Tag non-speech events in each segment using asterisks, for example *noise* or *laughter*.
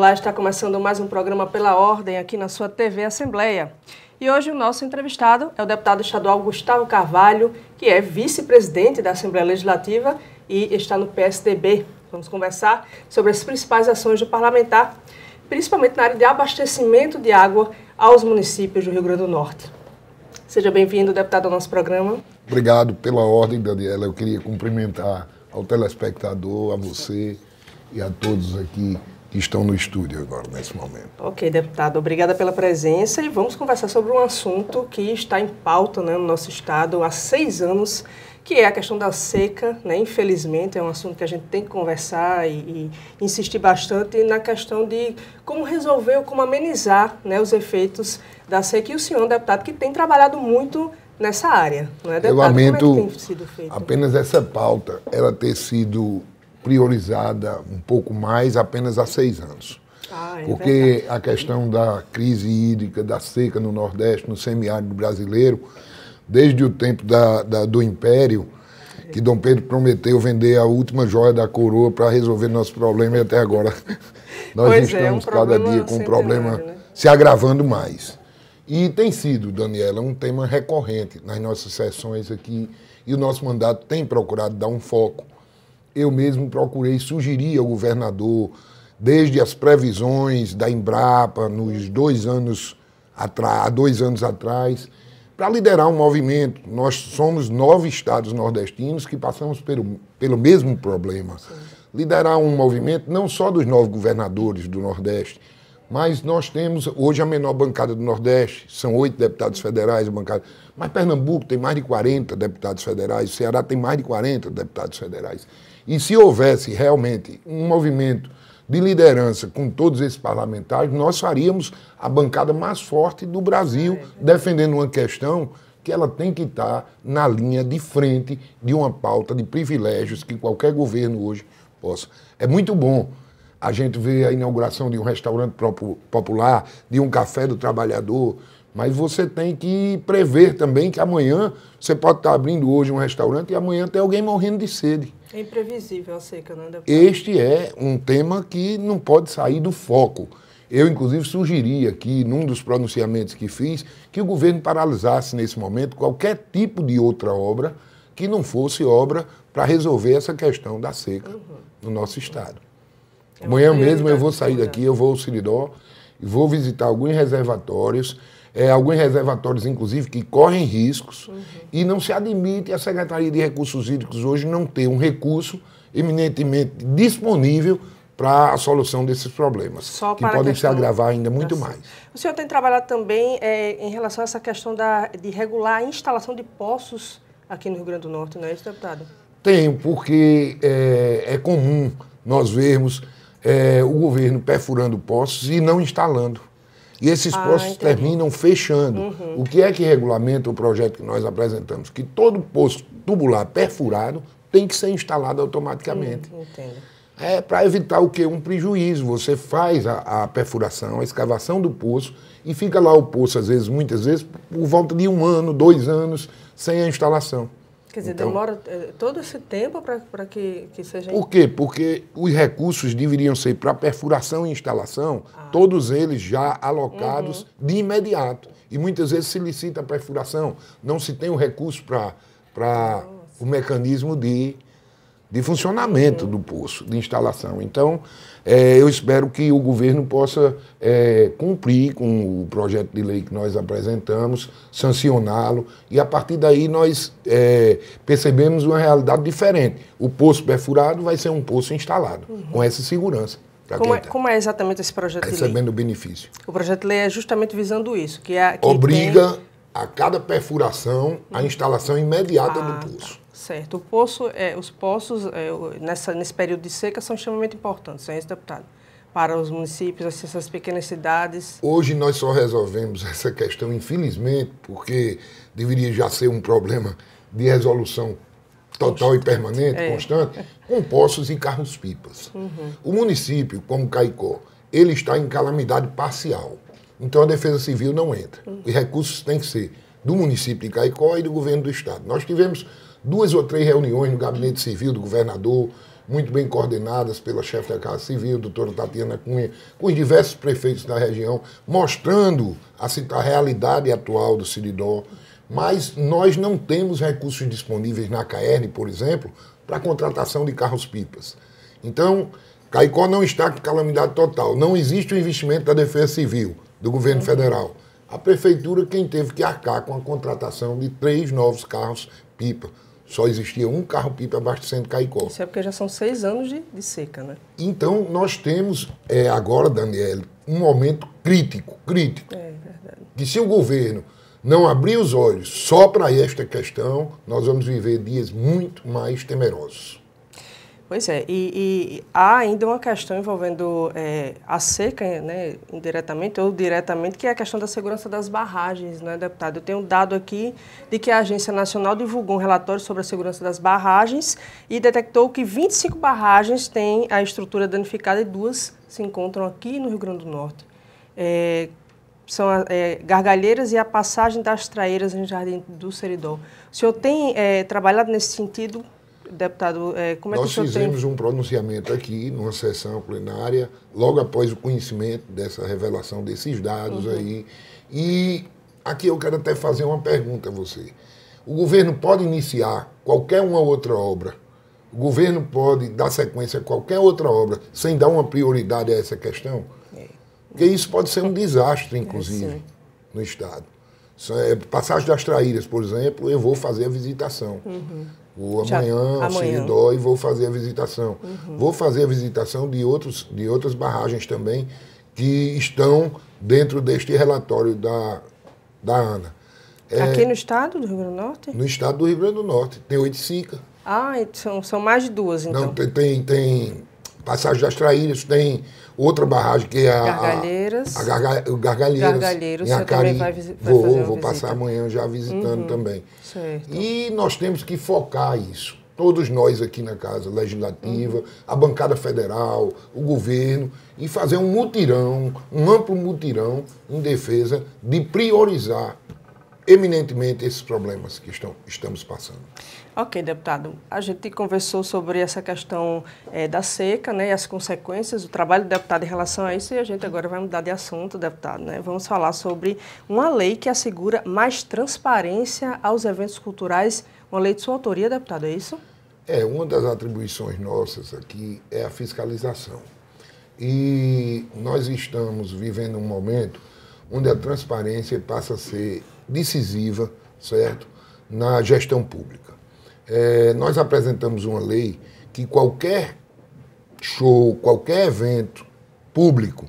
Olá, está começando mais um programa Pela Ordem aqui na sua TV Assembleia. E hoje o nosso entrevistado é o deputado estadual Gustavo Carvalho, que é vice-presidente da Assembleia Legislativa e está no PSDB. Vamos conversar sobre as principais ações do parlamentar, principalmente na área de abastecimento de água aos municípios do Rio Grande do Norte. Seja bem-vindo, deputado, ao nosso programa. Obrigado pela ordem, Daniela. Eu queria cumprimentar ao telespectador, a você e a todos aqui que estão no estúdio agora, nesse momento. Ok, deputado, obrigada pela presença e vamos conversar sobre um assunto que está em pauta né, no nosso estado há seis anos, que é a questão da seca. Né? Infelizmente, é um assunto que a gente tem que conversar e, e insistir bastante na questão de como resolver ou como amenizar né, os efeitos da seca. E o senhor, deputado, que tem trabalhado muito nessa área, não é, deputado? Eu lamento como é que tem sido feito? apenas essa pauta, ela ter sido priorizada um pouco mais apenas há seis anos. Ah, é Porque verdade. a questão da crise hídrica, da seca no Nordeste, no semiárido brasileiro, desde o tempo da, da- do Império, que Dom Pedro prometeu vender a última joia da coroa para resolver nosso problema e até agora *laughs* nós Pois é, estamos um cada dia com um problema né? se agravando mais. E tem sido, Daniela, um tema recorrente nas nossas sessões aqui e o nosso mandato tem procurado dar um foco eu mesmo procurei sugerir ao governador, desde as previsões da Embrapa, nos dois anos atrás, há dois anos atrás, para liderar um movimento. Nós somos nove estados nordestinos que passamos pelo, pelo mesmo problema. Liderar um movimento não só dos nove governadores do Nordeste, mas nós temos hoje a menor bancada do Nordeste, são oito deputados federais a bancada. Mas Pernambuco tem mais de 40 deputados federais, Ceará tem mais de 40 deputados federais. E se houvesse realmente um movimento de liderança com todos esses parlamentares, nós faríamos a bancada mais forte do Brasil, defendendo uma questão que ela tem que estar na linha de frente de uma pauta de privilégios que qualquer governo hoje possa. É muito bom a gente vê a inauguração de um restaurante popular, de um café do trabalhador, mas você tem que prever também que amanhã você pode estar abrindo hoje um restaurante e amanhã tem alguém morrendo de sede. É imprevisível a seca, não é, deputado? Este é um tema que não pode sair do foco. Eu, inclusive, sugeri aqui, num dos pronunciamentos que fiz, que o governo paralisasse nesse momento qualquer tipo de outra obra que não fosse obra para resolver essa questão da seca no nosso Estado. É Amanhã mesmo eu vou sair daqui, eu vou ao Siridó e vou visitar alguns reservatórios, é, alguns reservatórios, inclusive, que correm riscos, Uhum. e não se admite a Secretaria de Recursos Hídricos hoje não ter um recurso eminentemente disponível para a solução desses problemas, Só que podem se agravar ainda da muito mais. O senhor tem trabalhado também é, em relação a essa questão da, de regular a instalação de poços aqui no Rio Grande do Norte, não é isso, deputado? Tenho, porque é, é comum nós vermos é, o governo perfurando poços e não instalando. E esses Ah, poços entendi. Uhum. terminam fechando. O que é que regulamenta o projeto que nós apresentamos? Que todo poço tubular perfurado tem que ser instalado automaticamente. Entendo. É para evitar o quê? Um prejuízo. Você faz a, a perfuração, a escavação do poço e fica lá o poço, às vezes, muitas vezes, por volta de um ano, dois anos, sem a instalação. Quer dizer, Então- demora é, todo esse tempo para que, que seja... Por quê? Porque os recursos deveriam ser para perfuração e instalação, todos eles já alocados de imediato. E muitas vezes se licita a perfuração, não se tem o recurso para o mecanismo de, de funcionamento do poço, de instalação. Então, eh, eu espero que o governo possa eh, cumprir com o projeto de lei que nós apresentamos, sancioná-lo, e a partir daí nós eh, percebemos uma realidade diferente. O poço perfurado vai ser um poço instalado, com essa segurança. Como é, tá como é exatamente esse projeto de lei? recebendo o benefício. O projeto de lei é justamente visando isso, que é... Que Obriga tem- a cada perfuração a instalação imediata Ah, do poço. tá. Certo. O poço, é, os poços é, nessa, nesse período de seca são extremamente importantes, é isso, deputado? Para os municípios, assim, essas pequenas cidades. Hoje nós só resolvemos essa questão, infelizmente, porque deveria já ser um problema de resolução total e permanente, É. constante, com poços e carros-pipas. O município, como Caicó, ele está em calamidade parcial. Então a Defesa Civil não entra. Os recursos têm que ser do município de Caicó e do governo do estado. Nós tivemos duas ou três reuniões no gabinete civil do governador, muito bem coordenadas pela chefe da Casa Civil, doutora Tatiana Cunha, com os diversos prefeitos da região, mostrando a, a realidade atual do Siridó. Mas nós não temos recursos disponíveis na CAERN, por exemplo, para a contratação de carros-pipas. Então, Caicó não está com calamidade total. Não existe o investimento da Defesa Civil, do governo federal. A prefeitura quem teve que arcar com a contratação de três novos carros-pipa só existia um carro-pipa abastecendo Caicó. Isso é porque já são seis anos de, de seca, né? Então, nós temos é, agora, Daniel, um momento crítico, crítico. É verdade. Que se o governo não abrir os olhos só para esta questão, nós vamos viver dias muito mais temerosos. Pois é, e, e, há ainda uma questão envolvendo é, a seca, né, indiretamente ou diretamente, que é a questão da segurança das barragens, né, deputado? Eu tenho um dado aqui de que a Agência Nacional divulgou um relatório sobre a segurança das barragens e detectou que 25 barragens têm a estrutura danificada e duas se encontram aqui no Rio Grande do Norte. É, são é, Gargalheiras e a passagem das Traeiras em Jardim do Seridó. O senhor tem é, trabalhado nesse sentido Deputado, é, como é Nós que fizemos tem... um pronunciamento aqui, numa sessão plenária, logo após o conhecimento dessa revelação desses dados uhum. aí. E aqui eu quero até fazer uma pergunta a você. O governo pode iniciar qualquer uma outra obra, o governo pode dar sequência a qualquer outra obra sem dar uma prioridade a essa questão? É. Porque isso pode ser um desastre, inclusive, é, no Estado. É, passagem das Traíras, por exemplo, eu vou fazer a visitação. Uhum. Vou amanhã, ao Seridó e vou fazer a visitação. Uhum. Vou fazer a visitação de, outros, de outras barragens também que estão dentro deste relatório da, da ANA. É, Aqui no estado do Rio Grande do Norte? No estado do Rio Grande do Norte. Tem oito SICA. Ah, são, são mais de duas, então. Não, tem, tem, tem Passagem das Traíras, tem outra barragem que é a. Gargalheiras. A, a Garga, Gargalheiras. Gargalheiros, você também vai, vai Vou, vou passar amanhã já visitando uhum, também. Certo. E nós temos que focar isso. Todos nós aqui na Casa Legislativa, uhum. a bancada federal, o governo, e fazer um mutirão, um amplo mutirão em defesa de priorizar eminentemente esses problemas que estão, estamos passando. Ok, deputado. A gente conversou sobre essa questão é, da seca né, e as consequências, o trabalho do deputado em relação a isso, e a gente agora vai mudar de assunto, deputado. Né? Vamos falar sobre uma lei que assegura mais transparência aos eventos culturais, uma lei de sua autoria, deputado, é isso? É, uma das atribuições nossas aqui é a fiscalização. E nós estamos vivendo um momento onde a transparência passa a ser decisiva, certo, na gestão pública. É, nós apresentamos uma lei que qualquer show, qualquer evento público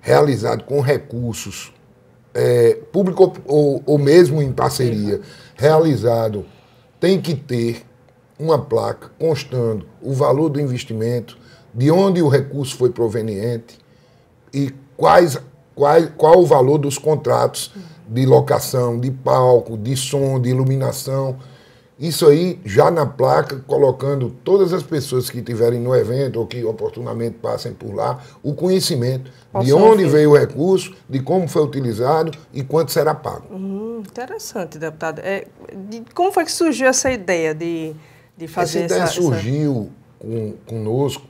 realizado com recursos, é, público ou, ou mesmo em parceria, realizado, tem que ter uma placa constando o valor do investimento, de onde o recurso foi proveniente e quais, quais, qual o valor dos contratos de locação, de palco, de som, de iluminação isso aí, já na placa, colocando todas as pessoas que estiverem no evento ou que oportunamente passem por lá, o conhecimento Posso de onde ouvir. veio o recurso, de como foi utilizado e quanto será pago. Hum, interessante, deputado. É, de, como foi que surgiu essa ideia de, de fazer essa ideia essa, surgiu essa... Com, conosco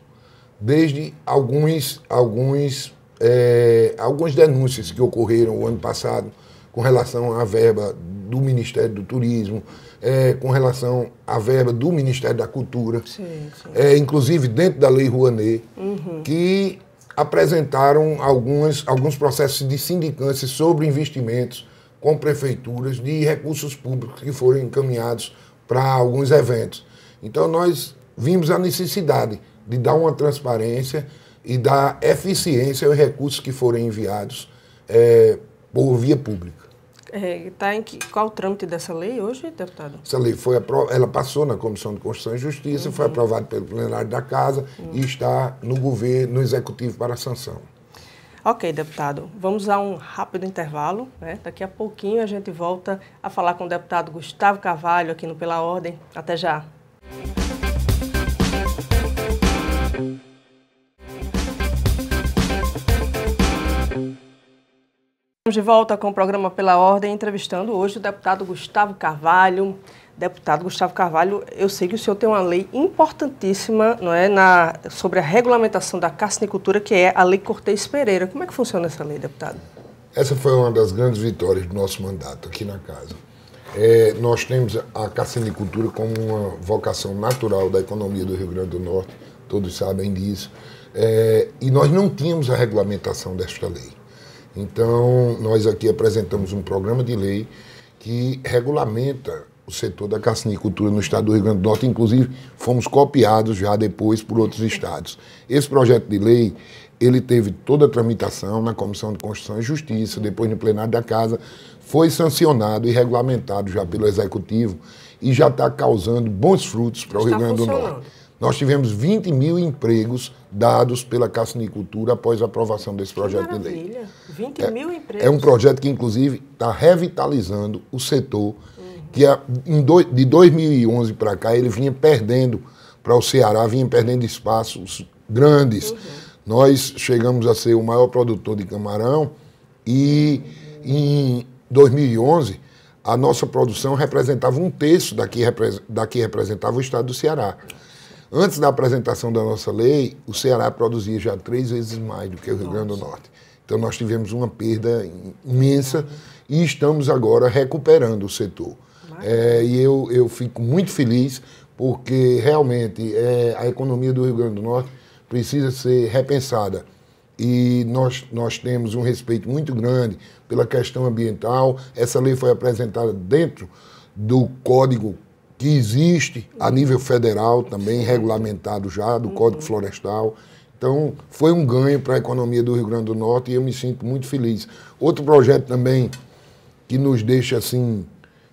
desde alguns, alguns, é, algumas denúncias que ocorreram o ano passado com relação à verba do Ministério do Turismo, é, com relação à verba do Ministério da Cultura, sim, sim. É, inclusive dentro da Lei Rouanet, uhum. que apresentaram algumas, alguns processos de sindicância sobre investimentos com prefeituras de recursos públicos que foram encaminhados para alguns eventos. Então nós vimos a necessidade de dar uma transparência e dar eficiência aos recursos que forem enviados é, por via pública. Está é, tá em que, qual o trâmite dessa lei hoje, deputado? Essa lei foi ela passou na Comissão de Constituição e Justiça, uhum. foi aprovada pelo plenário da Casa uhum. e está no governo, no Executivo para sanção. Ok, deputado. Vamos a um rápido intervalo. Né? Daqui a pouquinho a gente volta a falar com o deputado Gustavo Carvalho aqui no Pela Ordem. Até já. Estamos de volta com o programa Pela Ordem, entrevistando hoje o deputado Gustavo Carvalho, Deputado Gustavo Carvalho, eu sei que o senhor tem uma lei importantíssima não é, na, sobre a regulamentação da carcinicultura, que é a Lei Cortez Pereira. Como é que funciona essa lei, deputado? Essa foi uma das grandes vitórias do nosso mandato aqui na casa. É, nós temos a carcinicultura como uma vocação natural da economia do Rio Grande do Norte, todos sabem disso, é, e nós não tínhamos a regulamentação desta lei. Então, nós aqui apresentamos um programa de lei que regulamenta o setor da carcinicultura no estado do Rio Grande do Norte, inclusive fomos copiados já depois por outros estados. Esse projeto de lei, ele teve toda a tramitação na Comissão de Constituição e Justiça, depois no plenário da Casa, foi sancionado e regulamentado já pelo Executivo e já está causando bons frutos para o Rio Grande do Norte. Nós tivemos 20 mil empregos dados pela carcinicultura após a aprovação desse projeto de lei. 20 é, mil empregos. É um projeto que, inclusive, está revitalizando o setor que do, de 2011 para cá ele vinha perdendo para o Ceará, vinha perdendo espaços grandes. Uhum. Nós chegamos a ser o maior produtor de camarão e em 2011 a nossa produção representava um terço daqui, daqui representava o estado do Ceará. Antes da apresentação da nossa lei, o Ceará produzia já três vezes mais do que o Rio Grande do Norte. Então nós tivemos uma perda imensa e estamos agora recuperando o setor. É, e eu, eu fico muito feliz porque realmente é, a economia do Rio Grande do Norte precisa ser repensada. E nós, nós temos um respeito muito grande pela questão ambiental. Essa lei foi apresentada dentro do código que existe a nível federal, também regulamentado já, do Código Florestal. Então, foi um ganho para a economia do Rio Grande do Norte e eu me sinto muito feliz. Outro projeto também que nos deixa assim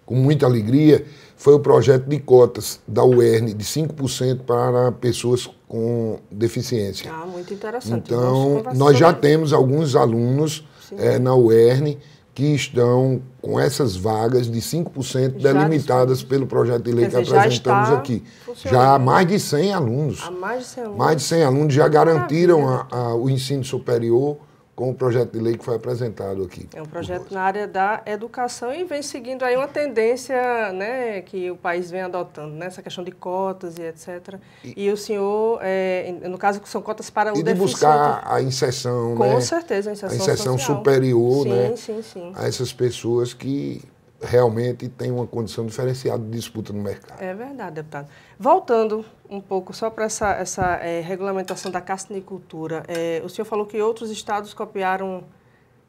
com muita alegria foi o projeto de cotas da UERN de 5% para pessoas com deficiência. Ah, muito interessante. Então, nós já temos alguns alunos é, na UERN que estão com essas vagas de 5% já delimitadas pelo projeto de lei dizer, que apresentamos aqui. Já há mais de 100 alunos. Há mais de 100 alunos. Mais de 100 alunos já garantiram a, a, o ensino superior com o projeto de lei que foi apresentado aqui. É um projeto na área da educação e vem seguindo aí uma tendência né, que o país vem adotando, né, essa questão de cotas e etc. E, e o senhor, é, no caso, são cotas para o e de buscar a inserção, Com né, certeza, a inserção, a inserção social. superior sim, né, sim, sim. a essas pessoas que realmente têm uma condição diferenciada de disputa no mercado. É verdade, deputado. Voltando um pouco só para essa, essa é, regulamentação da carcinicultura, é, o senhor falou que outros estados copiaram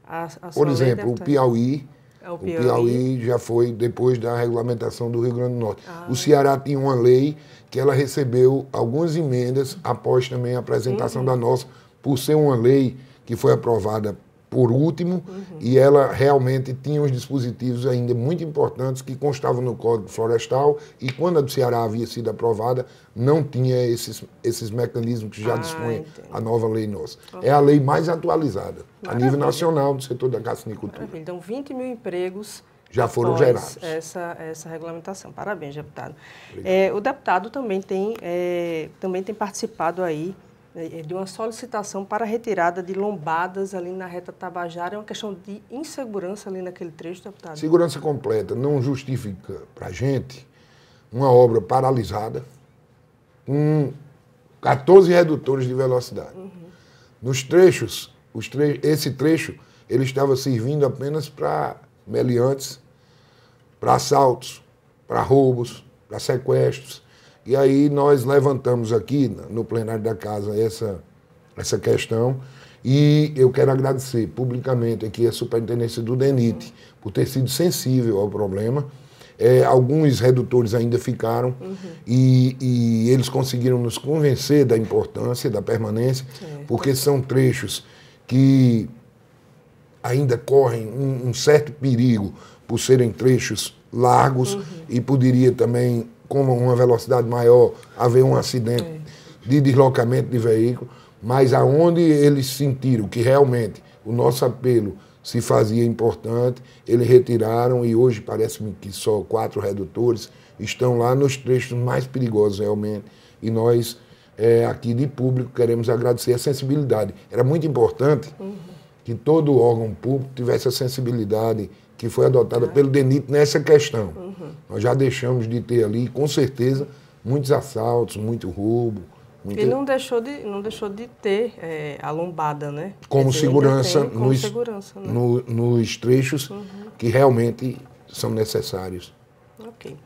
a, a Por exemplo, lei, o Piauí, é o o Piauí. Piauí já foi depois da regulamentação do Rio Grande do Norte. Ah. O Ceará tinha uma lei que ela recebeu algumas emendas após também a apresentação Uhum. da nossa, por ser uma lei que foi aprovada por último Uhum. e ela realmente tinha uns dispositivos ainda muito importantes que constavam no Código Florestal e quando a do Ceará havia sido aprovada não tinha esses, esses mecanismos que já Ah, dispõe entendi. a nova lei nossa. É a lei mais atualizada a Maravilha. nível nacional do setor da carcinicultura. Maravilha. Então, 20 mil empregos Já foram gerados. Essa, essa regulamentação. Parabéns, deputado. É, o deputado também tem, é, também tem participado aí de uma solicitação para retirada de lombadas ali na reta Tabajara. É uma questão de insegurança ali naquele trecho, deputado? Segurança completa não justifica para a gente uma obra paralisada com 14 redutores de velocidade. Nos trechos, os tre esse trecho, ele estava servindo apenas para meliantes, para assaltos, para roubos, para sequestros. E aí nós levantamos aqui no plenário da casa essa, essa questão e eu quero agradecer publicamente aqui a superintendência do DENIT por ter sido sensível ao problema. É, alguns redutores ainda ficaram e, e eles conseguiram nos convencer da importância da permanência, Certo. porque são trechos que ainda correm um, um certo perigo por serem trechos largos e poderia também, com uma velocidade maior, haver um acidente de deslocamento de veículo, mas aonde eles sentiram que realmente o nosso apelo se fazia importante, eles retiraram e hoje parece-me que só quatro redutores estão lá nos trechos mais perigosos realmente. E nós eh, aqui de público queremos agradecer a sensibilidade. Era muito importante que todo órgão público tivesse a sensibilidade que foi adotada pelo DENIT nessa questão. Nós já deixamos de ter ali, com certeza, muitos assaltos, muito roubo. E não deixou de, não deixou de ter é, a lombada, né? Como dizer, segurança, como nos, segurança né? no, nos trechos uhum. que realmente são necessários. Ok.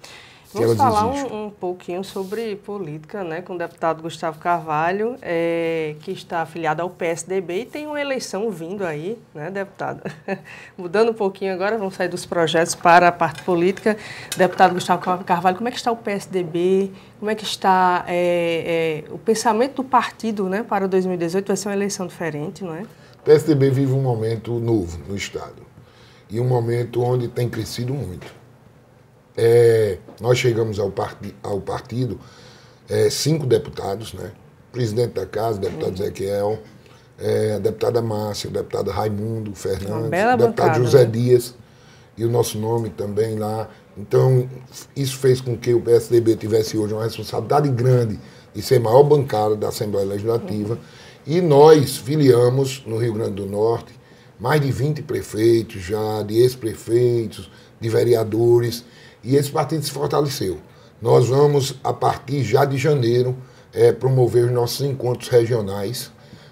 Vamos falar um, um, pouquinho sobre política, né, com o deputado Gustavo Carvalho, é, que está afiliado ao PSDB e tem uma eleição vindo aí, né, deputado? *laughs* Mudando um pouquinho agora, vamos sair dos projetos para a parte política. Deputado Gustavo Carvalho, como é que está o PSDB? Como é que está é, é, o pensamento do partido né, para 2018? Vai ser uma eleição diferente, não é? O PSDB vive um momento novo no Estado e um momento onde tem crescido muito é, nós chegamos ao, part, ao partido é, cinco deputados, né? Presidente da casa, deputado uhum. Ezequiel, é, a deputada Márcia, o deputado Raimundo Fernandes, o deputado bancada, José né? Dias e o nosso nome também lá. Então, isso fez com que o PSDB tivesse hoje uma responsabilidade grande de ser maior bancada da Assembleia Legislativa. Uhum. E nós filiamos no Rio Grande do Norte mais de 20 prefeitos já, de ex-prefeitos, de vereadores. E esse partido se fortaleceu. Nós vamos, a partir já de janeiro, é, promover os nossos encontros regionais.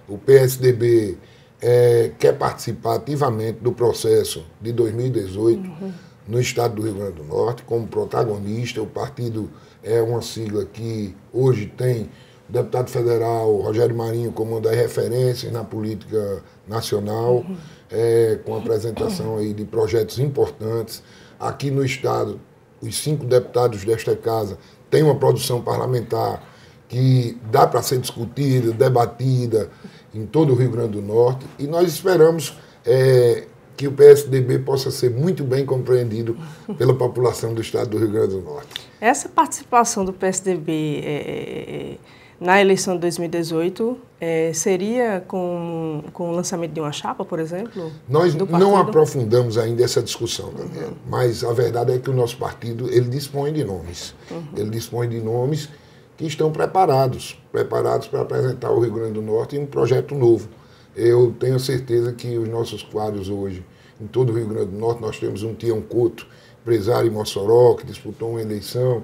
O PSDB é, quer participar ativamente do processo de 2018 uhum. no estado do Rio Grande do Norte, como protagonista. O partido é uma sigla que hoje tem o deputado federal Rogério Marinho como uma das referências na política nacional, uhum. É, com apresentação aí de projetos importantes. Aqui no estado os cinco deputados desta casa têm uma produção parlamentar que dá para ser discutida, debatida em todo o Rio Grande do Norte e nós esperamos é, que o PSDB possa ser muito bem compreendido pela população do estado do Rio Grande do Norte. Essa participação do PSDB é, é, é na eleição de 2018, é, seria com, com o lançamento de uma chapa, por exemplo? Nós não aprofundamos ainda essa discussão, Daniel, uhum. mas a verdade é que o nosso partido ele dispõe de nomes. Uhum. Ele dispõe de nomes que estão preparados, preparados para apresentar ao Rio Grande do Norte em um projeto novo. Eu tenho certeza que os nossos quadros hoje, em todo o Rio Grande do Norte, nós temos um Tião Couto, empresário em Mossoró, que disputou uma eleição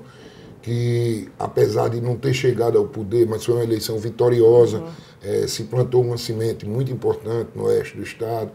que, apesar de não ter chegado ao poder, mas foi uma eleição vitoriosa, uhum. é, se plantou uma semente muito importante no oeste do Estado.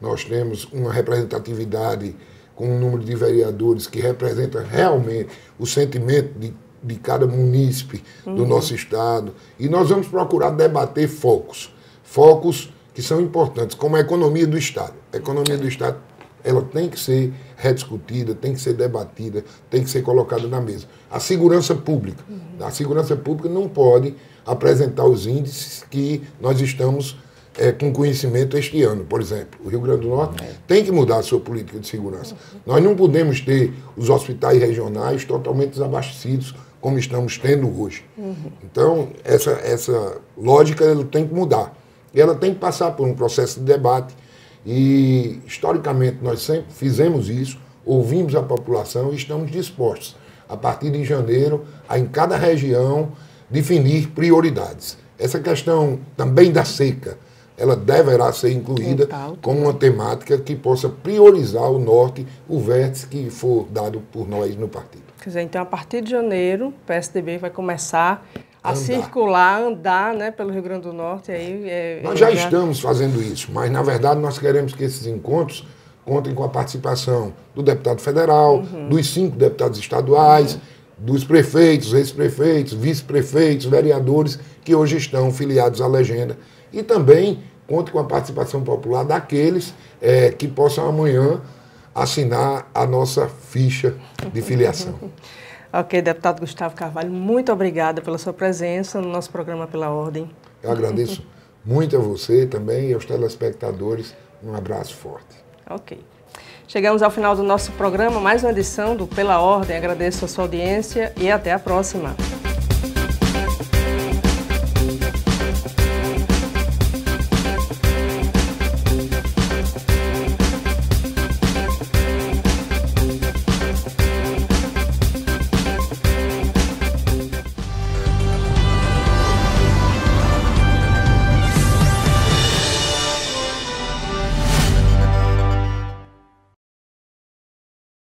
Nós temos uma representatividade com um número de vereadores que representa realmente o sentimento de, de cada munícipe uhum. do nosso Estado. E nós vamos procurar debater focos, focos que são importantes, como a economia do Estado. A economia do Estado ela tem que ser rediscutida, tem que ser debatida, tem que ser colocada na mesa. A segurança pública. Uhum. A segurança pública não pode apresentar os índices que nós estamos é, com conhecimento este ano. Por exemplo, o Rio Grande do Norte uhum. tem que mudar a sua política de segurança. Uhum. Nós não podemos ter os hospitais regionais totalmente desabastecidos como estamos tendo hoje. Uhum. Então, essa, essa lógica ela tem que mudar. E ela tem que passar por um processo de debate e, historicamente, nós sempre fizemos isso, ouvimos a população e estamos dispostos, a partir de janeiro, a em cada região definir prioridades. Essa questão também da seca, ela deverá ser incluída como uma temática que possa priorizar o norte, o vértice que for dado por nós no partido. Quer dizer, então, a partir de janeiro, o PSDB vai começar a andar. circular, andar né, pelo Rio Grande do Norte. Aí, é, nós já, já estamos fazendo isso, mas na verdade nós queremos que esses encontros contem com a participação do deputado federal, uhum. dos cinco deputados estaduais, uhum. dos prefeitos, ex-prefeitos, vice-prefeitos, vereadores que hoje estão filiados à legenda. E também conte com a participação popular daqueles é, que possam amanhã assinar a nossa ficha de filiação. *laughs* Ok, deputado Gustavo Carvalho, muito obrigada pela sua presença no nosso programa Pela Ordem. Eu agradeço muito a você também e aos telespectadores. Um abraço forte. Ok. Chegamos ao final do nosso programa, mais uma edição do Pela Ordem. Agradeço a sua audiência e até a próxima.